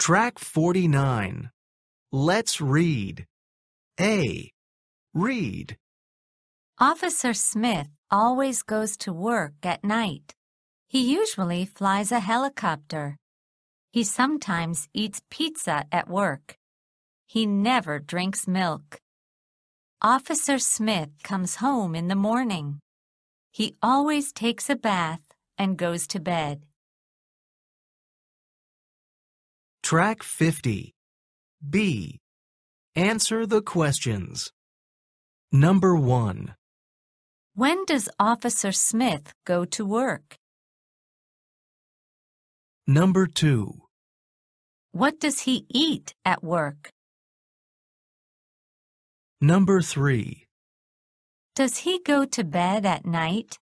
Track 49. Let's read. A. Read. Officer Smith always goes to work at night. He usually flies a helicopter. He sometimes eats pizza at work. He never drinks milk. Officer Smith comes home in the morning. He always takes a bath and goes to bed. Track 50. B. Answer the questions. Number 1. When does Officer Smith go to work? Number 2. What does he eat at work? Number 3. Does he go to bed at night?